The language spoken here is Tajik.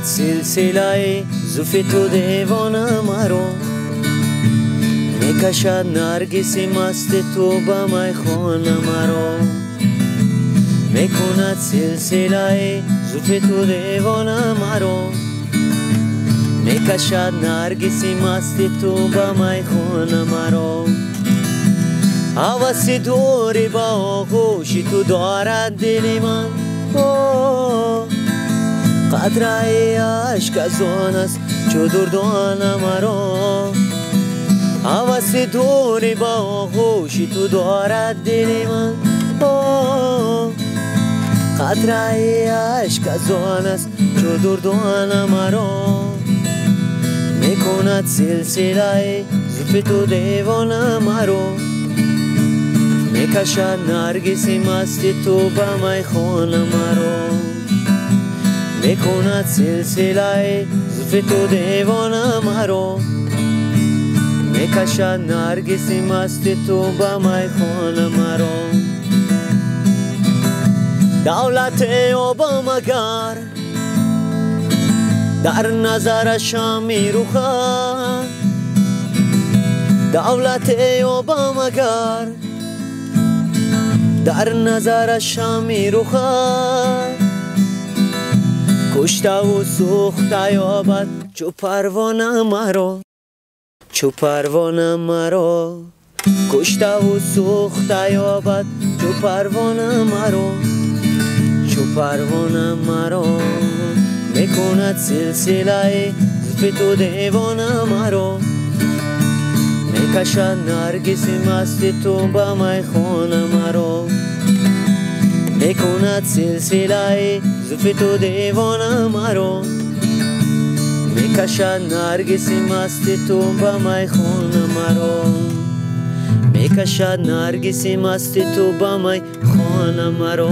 мекунад силсилаи зуфи ту девона маро мекашад наргиси масти ту ба майхона маро мекунад силсилаи зуфи ту девона маро мекашад наргиси масти ту ба майхона маро ҳаваси дури ба оғӯши ту дорад дили ман қадраи ашк аз он аст чу дурдона маро. Ҳаваси дури ба оғӯши ту дорад дили ман. Қадраи ашк аз он аст чу дурдона маро. Мекунад силсилаи зуфи ту девона маро. Мекашад наргиси масти ту ба майхона маро мекунад силсилаи зуфи ту девона маро. Мекашад наргиси масти ту ба майхона маро. Давлате обам агар дар назарашам мерухад давлате обам агар дар назарашам мерухад куштаву сӯхта ёбад чу парвона маро чу парвона маро. Куштаву сӯхта ёбад чу парвона маро чу парвона маро. Мекунад силсилаи зуфи ту девона маро. Мекашад наргиси масти ту ба майхона маро мекунад силсилаи зуфи ту девона маро. Мекашад наргиси масти ту ба майхона маро. Мекашад наргиси масти ту ба майхона маро